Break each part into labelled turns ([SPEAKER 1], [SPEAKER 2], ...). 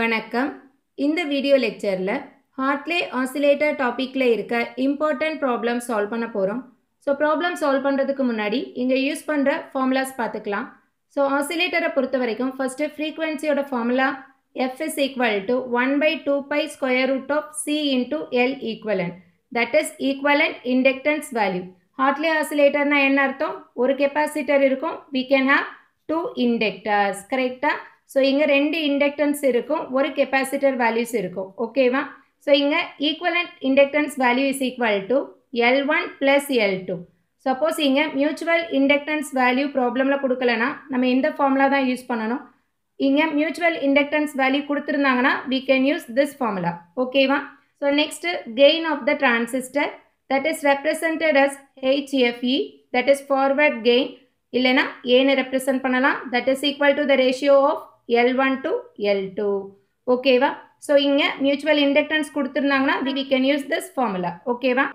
[SPEAKER 1] வணக்கம். இந்த வீடியோ லெக்சரில் ஹார்ட்லே ஆசிலேட்டர் டாப்பிக்கில் இருக்க இம்பார்ட்டன்ட் ப்ராப்ளம் சால்வ் பண்ண போகிறோம் ஸோ ப்ராப்ளம் சால்வ் பண்ணுறதுக்கு முன்னாடி இங்கே யூஸ் பண்ணுற ஃபார்முலாஸ் பார்த்துக்கலாம். ஸோ ஆசிலேட்டரை பொறுத்த வரைக்கும் first ஃப்ரீக்வன்சியோட formula f is equal to one by two pi square root of c into l equivalent that is equivalent inductance value Hartley ஆசிலேட்டர்னால் என்ன அர்த்தம்? ஒரு கெப்பாசிட்டர் இருக்கும். We can have two inductors கரெக்டாக so இங்கே ரெண்டு இண்டக்டன்ஸ் இருக்கும் ஒரு capacitor values இருக்கும். ஓகேவா ஸோ இங்கே equivalent inductance value is equal to l one plus l two suppose இங்கே மியூச்சுவல் இண்டக்டன்ஸ் வேல்யூ ப்ராப்ளமில் கொடுக்கலனா நம்ம இந்த ஃபார்முலா தான் யூஸ் பண்ணணும்? இங்கே மியூச்சுவல் இண்டக்டன்ஸ் வேல்யூ கொடுத்துருந்தாங்கன்னா we can use this formula ஓகேவா so next gain of the transistor that is represented as h f e that is forward gain இல்லைனா ஏன்னு ரெப்ரசன்ட் பண்ணலாம் that is equal to the ratio of l one to l two ஓகேவா so இங்கே mutual inductance கொடுத்துருந்தாங்கன்னா we can use this formula ஓகேவா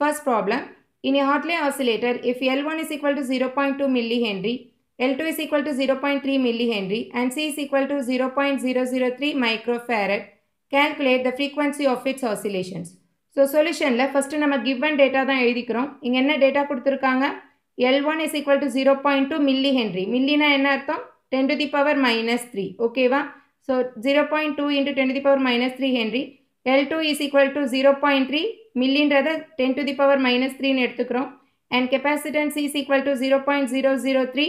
[SPEAKER 1] first problem in a Hartley oscillator, if L1 is equal to 0.2 millihenry, L2 is equal to 0.3 millihenry and C is equal to 0.003 microfarad, calculate the frequency of its oscillations. So சொல்யூஷனில் first நம்ம given data தான் எழுதிக்கிறோம் இங்கே என்ன data கொடுத்துருக்காங்க l one is equal to zero point two milli henry மில்லினா என்ன அர்த்தம் ten to the power minus three ஓகேவா so zero point two into ten to the power minus three henry l two is equal to zero point three மில்லின்றதை ten to the power minus த்ரீன்னு எடுத்துக்கிறோம். And capacitance is equal to zero point zero zero three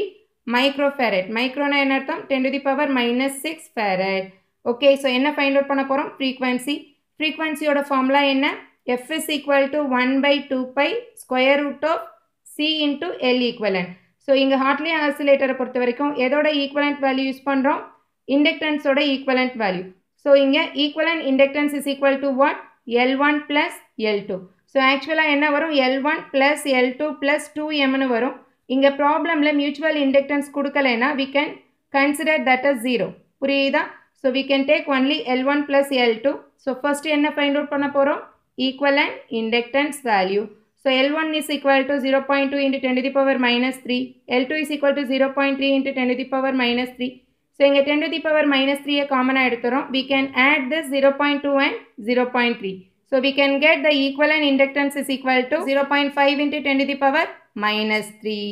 [SPEAKER 1] micro farad மைக்ரோனா என்ன அர்த்தம்? Ten to the power minus six farad okay so என்ன find out பண்ண போகிறோம் frequency ஃப்ரீக்வன்சியோட formula என்ன? F is equal to one by two pi square root of c into l equivalent so இங்கே Hartley ஆசிலேட்டரை பொறுத்த வரைக்கும் எதோட ஈக்குவலண்ட் வேல்யூ யூஸ் பண்ணுறோம் இண்டக்டன்ஸோட ஈக்குவலண்ட் வேல்யூ ஸோ இங்கே equivalent inductance is equal to what l one plus l two so ஆக்சுவலாக என்ன வரும்? L one plus L two plus two எம்னு வரும். இங்கே ப்ராப்ளமில் mutual inductance கொடுக்கலைன்னா we can consider that as zero புரியுதா? So we can take only L one plus L two so first என்ன find out பண்ண போகிறோம் equal and inductance value So L1 is equal to 0.2 into 10 to the power minus 3. L2 is equal to 0.3 into 10 to the power minus 3. So இங்க 10 to the power minus 3 common எடுத்துரும். We can add this 0.2 and 0.3. So we can get the equivalent inductance is equal to 0.5 into 10 to the power minus 3.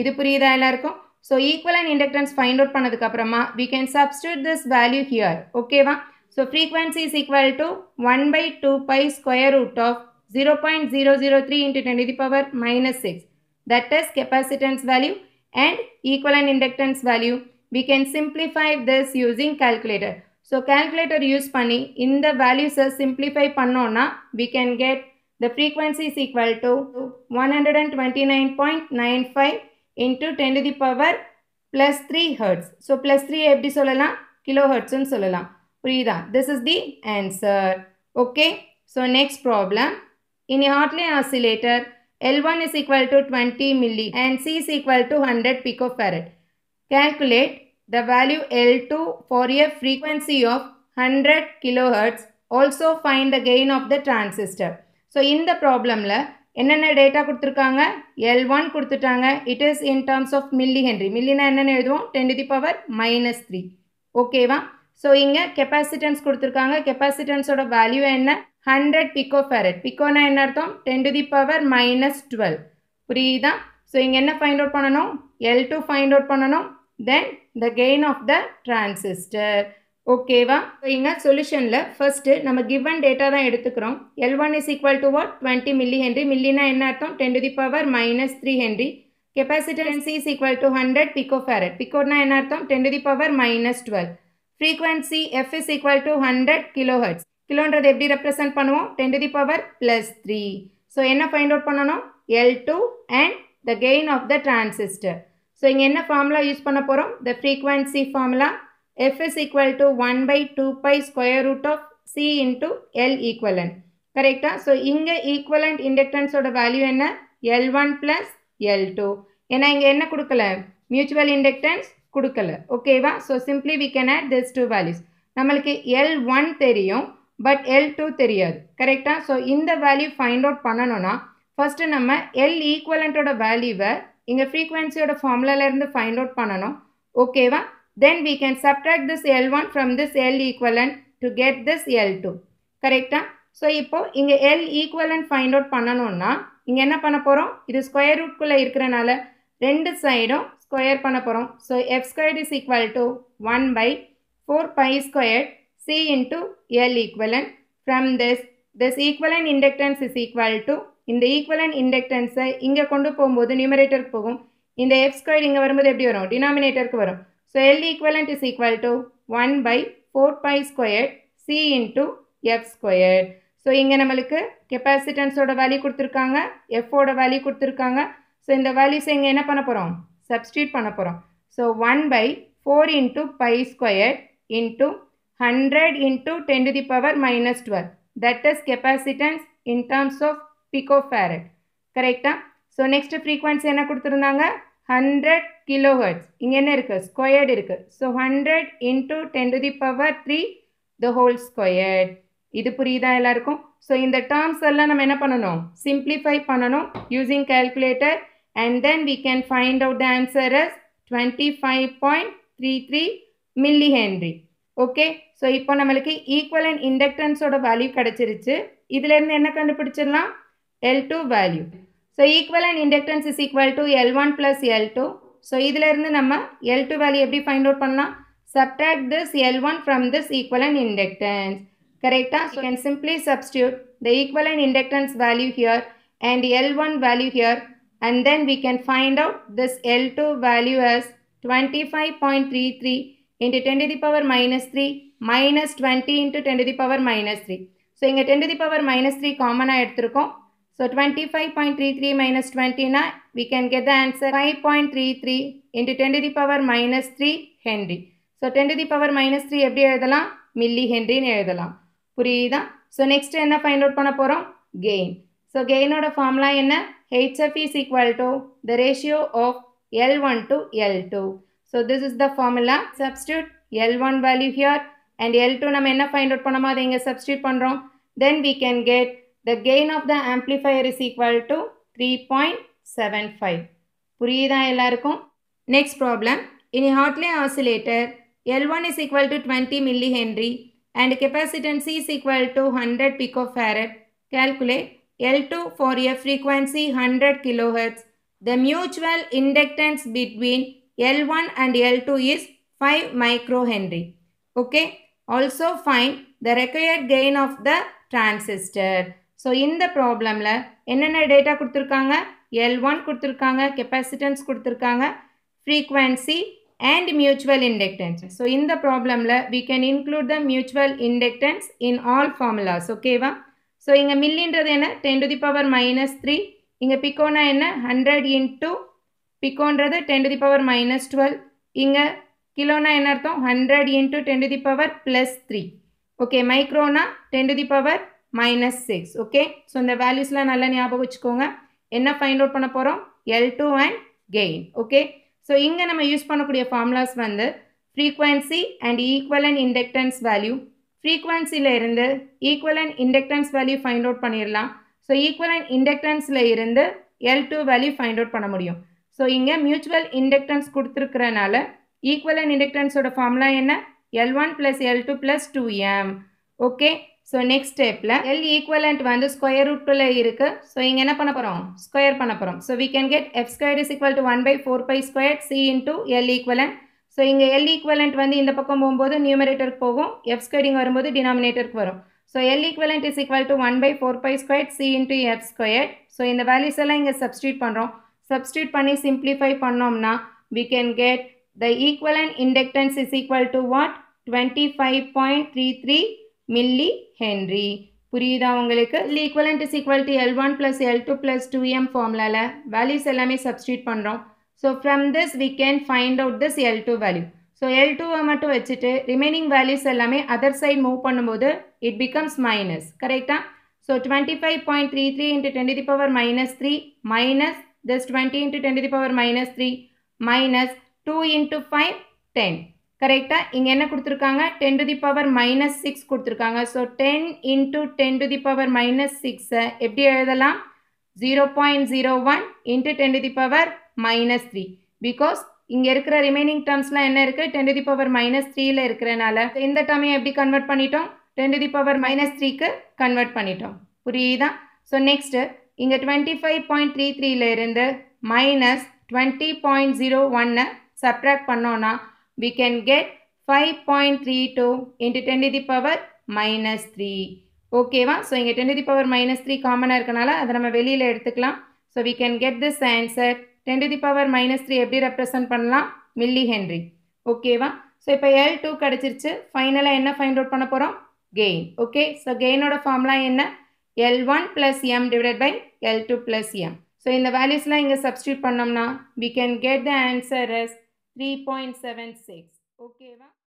[SPEAKER 1] இது புரியுதா எல்லாருக்கும்? So equivalent inductance find out பண்ணதுக்கு அப்புறமா we can substitute this value here. ஓகேவா? So frequency is equal to 1 by 2 pi square root of 0.003 into 10 to the power minus 6. That is capacitance value and equivalent inductance value. We can simplify this using calculator. So calculator use பண்ணி இந்த values simplify பண்ணோன்னா we can get the frequency is equal to 129.95 into 10 to the power plus 3 hertz. So plus 3 எப்படி சொல்லலாம் கிலோஹர்ட்ஸ்னு சொல்லலாம் புரியுதா this is the answer okay so next problem in a Hartley oscillator L1 is equal to 20 milli and C is equal to 100 picofarad calculate the value L2 for a frequency of 100 kilohertz also find the gain of the transistor so இந்த ப்ராப்ளமில் என்னென்ன data கொடுத்துருக்காங்க l one கொடுத்துட்டாங்க it is in terms of millihenry மில்லினா என்னென்னு எழுதுவோம் ten to the power minus three ஓகேவா so இங்கே capacitance கொடுத்துருக்காங்க. கெப்பாசிட்டன்ஸோட வேல்யூ என்ன? ஹண்ட்ரட் பிக்கோ ஃபேரட் பிக்கோனா என்ன அர்த்தம்? Ten to the power minus twelve புரியுதா? ஸோ இங்கே என்ன ஃபைண்ட் அவுட் பண்ணணும்? எல் டூ ஃபைண்ட் அவுட் பண்ணணும். Then the gain of the transistor ஓகேவா இங்கே சொல்யூஷனில் ஃபஸ்ட்டு நம்ம கிவன் டேட்டா தான் எடுத்துக்கிறோம். L one is equal to what twenty milli henry மில்லினா என்ன அர்த்தம்? Ten to the power minus three henry capacitance is equal to hundred pico farad பிக்கோனா என்ன அர்த்தம்? Ten to the power minus twelve frequency f is equal to 100 kilohertz. கிலோன்றது எப்படி represent பண்ணுவோம்? Ten to the power plus three so என்ன find out பண்ணணும்? L two and the gain of the transistor so இங்கே என்ன formula use பண்ண போகிறோம் the frequency formula F is equal to one by two pi square root of C into L equivalent கரெக்டாக so இங்கே equivalent இண்டக்டன்ஸோட value என்ன? L one plus L two ஏன்னா இங்கே என்ன கொடுக்கல? மியூச்சுவல் இண்டக்டன்ஸ் கொடுக்கல. ஓகேவா so simply we can add this two values நம்மளுக்கு எல் ஒன் தெரியும் பட் எல் டூ தெரியாது. கரெக்டாக ஸோ இந்த வேல்யூ ஃபைண்ட் அவுட் பண்ணணும்னா ஃபஸ்ட்டு நம்ம எல் ஈக்குவலண்ட்டோட வேல்யூவை இங்கே ஃப்ரீக்வன்சியோட ஃபார்முலாலேருந்து ஃபைண்ட் அவுட் பண்ணணும். ஓகேவா then we? Can we can subtract this L1 from this L equivalent to get this L2 கரெக்டா ஸோ இப்போது இங்கே எல் ஈக்குவலண்ட் ஃபைண்ட் அவுட் பண்ணணும்னா இங்கே என்ன பண்ண போகிறோம் இது ஸ்கொயர் ரூட்குள்ளே இருக்கிறனால ரெண்டு சைடும் ஸ்கொயர் பண்ண போகிறோம் so F square is equal to one by four pi square C into L equivalent from this this equivalent inductance is equal to இந்த ஈக்குவலன்ட் இண்டக்டன்ஸை இங்கே கொண்டு போகும்போது நியூமரேட்டருக்கு போகும். இந்த எஃப் ஸ்கொயர் இங்கே வரும்போது எப்படி வரும்? டினாமினேட்டருக்கு வரும். So L equivalent is equal to one by four pi square C into F square so இங்கே நம்மளுக்கு கெப்பாசிட்டன்ஸோட வேல்யூ கொடுத்துருக்காங்க. எஃபோட வேல்யூ கொடுத்துருக்காங்க. ஸோ இந்த வேல்யூஸ் இங்கே என்ன பண்ண போகிறோம் சப்ஸ்டியூட் பண்ண போகிறோம் so one by four into pi square into hundred into ten to the power minus twelve that is capacitance in terms of pico farad கரெக்டாக ஸோ நெக்ஸ்ட் ஃப்ரீக்வன்சி என்ன கொடுத்துருந்தாங்க? ஹண்ட்ரட் கிலோ ஹர்ட்ஸ் இங்கே என்ன இருக்குது squared இருக்குது so hundred into ten to the power three the whole squared இது புரியுதா எல்லாருக்கும்? ஸோ இந்த டேர்ம்ஸ் எல்லாம் நம்ம என்ன பண்ணணும்? சிம்ப்ளிஃபை பண்ணணும் using calculator and then we can find out the answer as twenty five point three three milli henry okay so இப்போ நம்மளுக்கு ஈக்குவலன் இண்டக்டன்ஸோட வேல்யூ கிடச்சிருச்சு. இதுலேருந்து என்ன கண்டுபிடிச்சிடலாம்? L two value so equivalent inductance is equal to L one plus L two so இதிலேருந்து நம்ம L two value எப்படி ஃபைண்ட் அவுட் பண்ணலாம்? Subtract this L1 from this equivalent inductance. Correct? So you can simply substitute the equivalent inductance value here and L1 value here. and then we can find out this L2 value as 25.33 into 10 to the power minus 3 minus 20 into 10 to the power minus 3. So, இங்க 10 to the power minus 3 common எடுத்திருக்கோம். So, 25.33 minus 20 நா, we can get the answer 5.33 into 10 to the power minus 3 Henry. So, 10 to the power minus 3 எப்படி எழுதலாம்? Milli ஹென்ரின் எழுதலாம். புரியுதான்? So, next என்ன find out பண்ணப் போரும்? gain. So, gain ஓட formula என்ன? 0.5 hf is equal to the ratio of L1 to L2. So this is the formula. Substitute L1 value here and L2 நம்ம என்ன find out பண்ணமா அதை இங்க substitute Then we can get the gain of the amplifier is equal to 3.75. புரியுதா எல்லாருக்கும்? Next problem. In a Hartley oscillator, L1 is equal to 20 millihenry and capacitance C is equal to 100 picofarad. Calculate L2 for a frequency 100 kilohertz. The mutual inductance between L1 and L2 is 5 microhenry. Okay. Also find the required gain of the transistor. So இந்த ப்ராப்ளமில் என்னென்ன data கொடுத்துருக்காங்க l one கொடுத்துருக்காங்க capacitance கொடுத்துருக்காங்க frequency and mutual inductance. So in the problem la, we can include the mutual inductance in all So இங்கே மில்லின்றது என்ன 10 to the power minus 3. இங்க பிகோனா என்ன 100 into பிகோன்றது 10 to the power minus 12. இங்க கிலோனா என்ன அர்த்தம் 100 into 10 to the power plus 3. Okay மைக்ரோனா 10 to the power minus 6. Okay. So இந்த வேல்யூஸ்லாம் நல்லா ஞாபகம் வச்சுக்கோங்க என்ன ஃபைண்ட் அவுட் பண்ண போகிறோம் L two and gain okay so இங்கே நம்ம யூஸ் பண்ணக்கூடிய ஃபார்முலாஸ் வந்து frequency and equal and inductance value ஃப்ரீக்வன்சியில் இருந்து equivalent inductance value find out பண்ணிடலாம் ஸோ ஈக்குவலன் இண்டக்டன்ஸில் இருந்து L two value find out பண்ண முடியும். ஸோ இங்கே மியூச்சுவல் இண்டக்டன்ஸ் கொடுத்துருக்கிறனால ஈக்குவலன் இண்டக்டன்ஸோட ஃபார்முலா என்ன? L one plus L two plus two M okay so next ஸ்டெப்பில் எல் ஈக்குவலண்ட் வந்து ஸ்கொயர் ரூட்டில் இருக்குது ஸோ இங்கே என்ன பண்ண போகிறோம் ஸ்கொயர் பண்ண போகிறோம் so we can get F square is equal to one by four pi square C into L equivalent so இங்கே எல் ஈக்குவலண்ட் வந்து இந்த பக்கம் போகும்போது நியூமரேட்டருக்கு போகும். எஃப் ஸ்கொயரிங் வரும்போது டினாமினேட்டருக்கு வரும். So L equivalent is equal to one by four pi square C into F square so இந்த வேல்யூஸ் எல்லாம் இங்கே சப்ஸ்டியூட் பண்ணுறோம் சப்ஸ்டியூட் பண்ணி சிம்ப்ளிஃபை பண்ணோம்னா we can get the equivalent inductance is equal to what twenty five point three three milli henry புரியுதா உங்களுக்கு? Equivalent is equal to L one plus L two plus two M ஃபார்முலாவில் values எல்லாமே substitute பண்ணுறோம் so from this we can find out this L two value so L டூவை மட்டும் வச்சுட்டு remaining values எல்லாமே other side move பண்ணும்போது it becomes minus கரெக்டாக so twenty five point three three into twenty the power minus three minus this twenty into twenty the power minus three minus two into five ten கரெக்டாக இங்கே என்ன கொடுத்துருக்காங்க? Ten to the power minus six கொடுத்துருக்காங்க. So ten into ten to the power minus சிக்ஸை எப்படி எழுதலாம்? Zero point zero one into ten to the power minus three because இங்கே இருக்கிற ரிமைனிங் டேர்ம்ஸ்லாம் என்ன இருக்குது ten to the power minus த்ரீயில் இருக்கிறனால இந்த டேர்மையும் எப்படி கன்வெர்ட் பண்ணிட்டோம்? Ten to the power minus த்ரீக்கு கன்வெர்ட் பண்ணிட்டோம். புரியுதா? ஸோ நெக்ஸ்ட்டு இங்கே டுவெண்ட்டி ஃபைவ் பாயிண்ட் த்ரீ த்ரீல இருந்து மைனஸ் டுவெண்ட்டி பாயிண்ட் ஜீரோ ஒன்னை சப்ட்ராக்ட் பண்ணோன்னா we can get 5.32 into 10 to the power minus 3 ஓகேவா ஸோ இங்கே ten the power minus three காமனாக இருக்கனால அதை நம்ம வெளியில் எடுத்துக்கலாம். So we can get this answer ten to the power minus three எப்படி ரெப்ரசன்ட் பண்ணலாம்? மில்லி ஹென்ரி ஓகேவா ஸோ இப்போ எல் டூ கிடச்சிருச்சு. ஃபைனலாக என்ன ஃபைண்ட் அவுட் பண்ண போகிறோம் கெயின் ஓகே ஸோ கெயினோட ஃபார்ம்லாம் என்ன? L one plus M divide by L two plus M so இந்த வேல்யூஸ்லாம் இங்கே சப்ஸ்டியூட் பண்ணோம்னா we can get the answer is three point seven six ஓகேவா